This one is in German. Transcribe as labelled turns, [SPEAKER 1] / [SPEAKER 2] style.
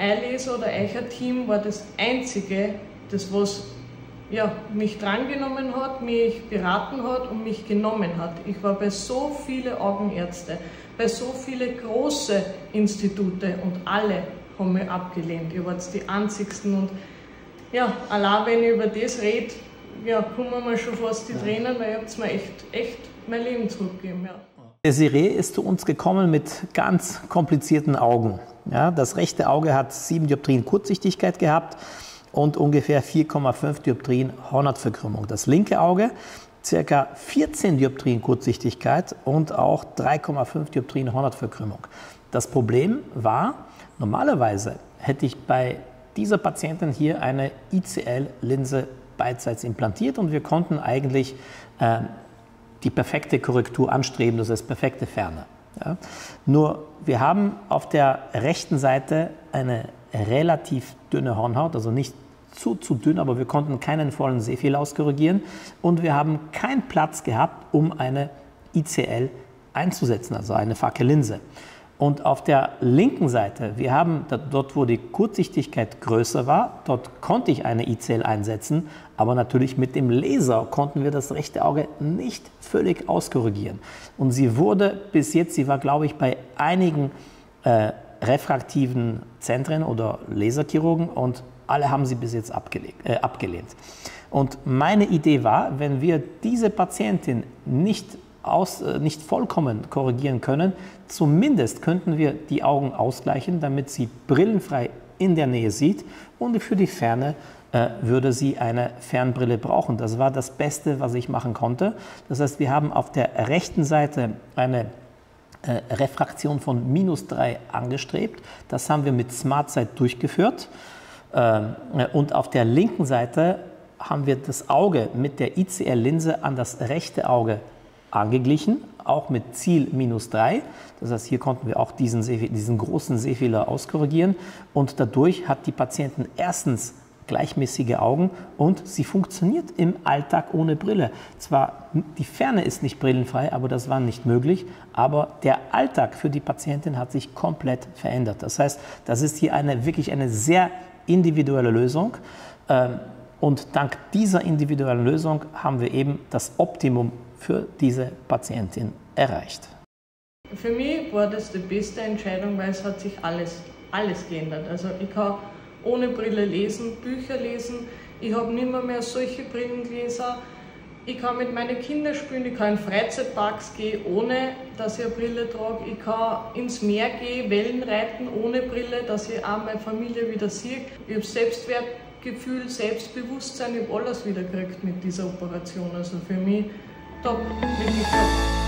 [SPEAKER 1] Eileser oder Eicher-Team war das einzige, das was ja, mich drangenommen hat, mich beraten hat und mich genommen hat. Ich war bei so vielen Augenärzte, bei so vielen großen Institute und alle haben mich abgelehnt. Ihr wart die einzigsten und ja, allein wenn ich über das rede, ja, kommen mir schon fast die Tränen, weil ihr habt mir echt, echt mein Leben zurückgegeben. Ja.
[SPEAKER 2] Desiree ist zu uns gekommen mit ganz komplizierten Augen. Ja, das rechte Auge hat 7 Dioptrien Kurzsichtigkeit gehabt und ungefähr 4,5 Dioptrien Hornhautverkrümmung. Das linke Auge ca. 14 Dioptrien Kurzsichtigkeit und auch 3,5 Dioptrien Hornhautverkrümmung. Das Problem war, normalerweise hätte ich bei dieser Patientin hier eine ICL-Linse beidseits implantiert und wir konnten eigentlich äh, die perfekte Korrektur anstreben, das heißt perfekte Ferne. Ja. Nur wir haben auf der rechten Seite eine relativ dünne Hornhaut, also nicht zu, zu dünn, aber wir konnten keinen vollen Sehfehler auskorrigieren und wir haben keinen Platz gehabt, um eine ICL einzusetzen, also eine Fackellinse. Und auf der linken Seite, wir haben dort, wo die Kurzsichtigkeit größer war, dort konnte ich eine ICL einsetzen, aber natürlich mit dem Laser konnten wir das rechte Auge nicht völlig auskorrigieren. Und sie wurde bis jetzt, sie war glaube ich bei einigen äh, refraktiven Zentren oder Laserchirurgen und alle haben sie bis jetzt abgelehnt. Äh, abgelehnt. Und meine Idee war, wenn wir diese Patientin nicht aus, äh, nicht vollkommen korrigieren können, zumindest könnten wir die Augen ausgleichen, damit sie brillenfrei in der Nähe sieht und für die Ferne äh, würde sie eine Fernbrille brauchen. Das war das Beste, was ich machen konnte. Das heißt, wir haben auf der rechten Seite eine äh, Refraktion von minus 3 angestrebt. Das haben wir mit SmartSight durchgeführt. Ähm, und auf der linken Seite haben wir das Auge mit der ICL-Linse an das rechte Auge angeglichen, auch mit Ziel minus 3. Das heißt, hier konnten wir auch diesen, diesen großen Sehfehler auskorrigieren und dadurch hat die Patientin erstens gleichmäßige Augen und sie funktioniert im Alltag ohne Brille. Zwar die Ferne ist nicht brillenfrei, aber das war nicht möglich, aber der Alltag für die Patientin hat sich komplett verändert. Das heißt, das ist hier eine wirklich eine sehr individuelle Lösung. Ähm, und dank dieser individuellen Lösung haben wir eben das Optimum für diese Patientin erreicht.
[SPEAKER 1] Für mich war das die beste Entscheidung, weil es hat sich alles, alles geändert. Also ich kann ohne Brille lesen, Bücher lesen, ich habe nicht mehr, solche Brillengläser. Ich kann mit meinen Kindern spielen, ich kann in Freizeitparks gehen, ohne dass ich eine Brille trage. Ich kann ins Meer gehen, Wellen reiten ohne Brille, dass ich auch meine Familie wieder sehe. Ich habe Selbstwertgefühl, Selbstbewusstsein, ich habe alles wieder gekriegt mit dieser Operation. Also für mich top, wirklich top.